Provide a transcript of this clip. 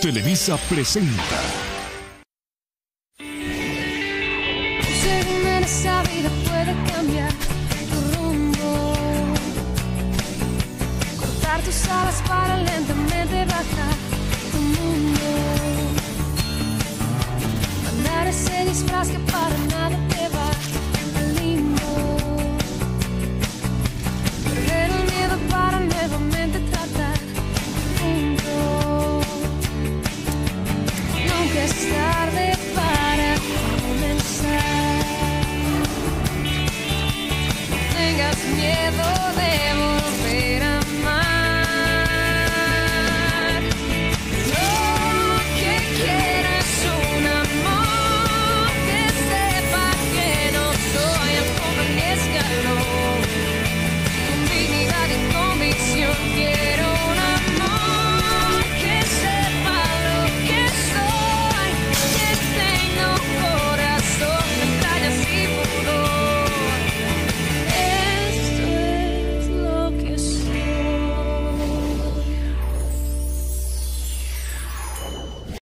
Televisa presenta. Según en esa vida puede cambiar tu rumbo. Cortar tus alas para lentamente bajar tu mundo. Mandar ese disfraz que para nada tengas miedo de